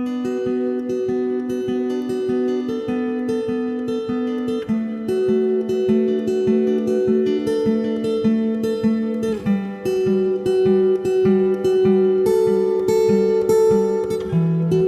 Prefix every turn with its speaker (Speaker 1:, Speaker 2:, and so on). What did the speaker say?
Speaker 1: Música